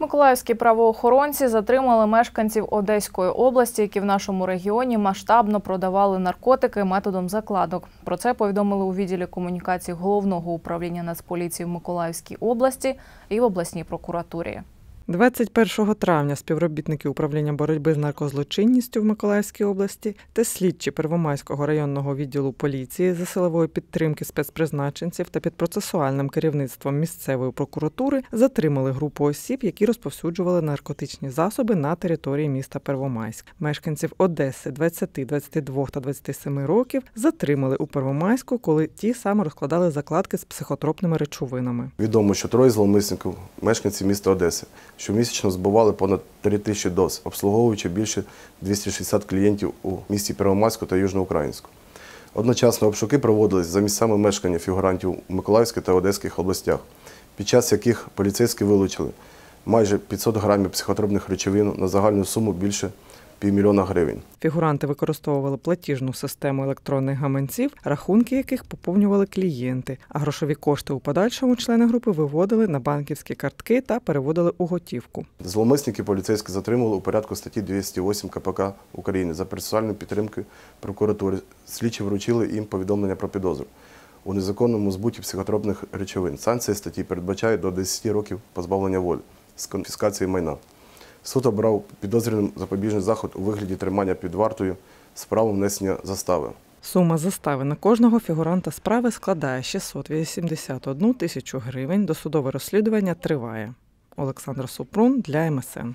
Миколаївські правоохоронці затримали мешканців Одеської області, які в нашому регіоні масштабно продавали наркотики методом закладок. Про це повідомили у відділі комунікації головного управління Нацполіції в Миколаївській області і в обласній прокуратурі. 21 травня співробітники управління боротьби з наркозлочинністю в Миколаївській області та слідчі Первомайського районного відділу поліції за силової підтримки спецпризначенців та під процесуальним керівництвом місцевої прокуратури затримали групу осіб, які розповсюджували наркотичні засоби на території міста Первомайськ. Мешканців Одеси 20, 22 та 27 років затримали у Первомайську, коли ті саме розкладали закладки з психотропними речовинами. Відомо, що троє зловмисників, мешканці міста Одеси, щомісячно збували понад 3 тисячі доз, обслуговуючи більше 260 клієнтів у місті Первомайську та Южноукраїнську. Одночасно обшуки проводились за місцями мешкання фігурантів у Миколаївській та Одеських областях, під час яких поліцейські вилучили майже 500 грамів психотропних речовин на загальну суму більше півмільйона гривень. Фігуранти використовували платіжну систему електронних гаманців, рахунки яких поповнювали клієнти, а грошові кошти у подальшому члени групи виводили на банківські картки та переводили у готівку. Зловмисники поліцейські затримували у порядку статті 208 КПК України за процесуальну підтримку прокуратури. Слідчі вручили їм повідомлення про підозру у незаконному збуті психотропних речовин. Санкція статті передбачає до 10 років позбавлення волі з конфіскації майна. Суд обрав підозрюваним запобіжний заход у вигляді тримання під вартою з внесення застави. Сума застави на кожного фігуранта справи складає 681 тисячу гривень. Досудове розслідування триває. Олександр Супрун для МСН.